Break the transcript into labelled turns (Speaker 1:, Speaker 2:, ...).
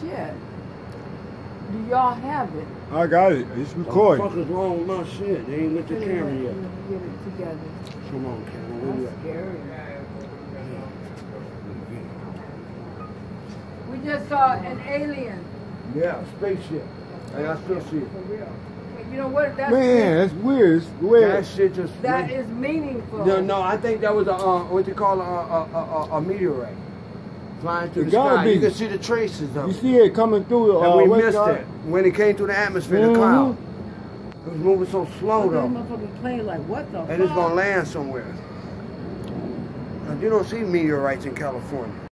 Speaker 1: shit. Do y'all have it?
Speaker 2: I got it. It's
Speaker 3: What the
Speaker 2: recording.
Speaker 3: fuck is wrong with my shit? They ain't lit the camera yet.
Speaker 1: Get it together.
Speaker 3: Come on, camera. Where you
Speaker 1: That's
Speaker 3: at?
Speaker 1: scary. We just saw an alien.
Speaker 3: Yeah, spaceship. Hey, I still see it.
Speaker 1: For real. You know what? That's
Speaker 2: Man, that's weird. It's
Speaker 3: That shit just.
Speaker 1: that is meaningful.
Speaker 3: No, no, I think that was a uh, what they call a, a, a, a, a meteorite flying through
Speaker 2: It
Speaker 3: the
Speaker 2: gotta
Speaker 3: sky.
Speaker 2: be.
Speaker 3: You can see the traces of
Speaker 2: You
Speaker 3: it.
Speaker 2: see it coming through.
Speaker 3: and
Speaker 2: Uh,
Speaker 3: we missed it when it came through the atmosphere, the
Speaker 2: Mhm.
Speaker 3: cloud. It was moving so slow
Speaker 1: Look
Speaker 3: though,
Speaker 1: that motherfucker playing like what the
Speaker 3: and it's gonna land somewhere. Now, you don't see meteorites in California.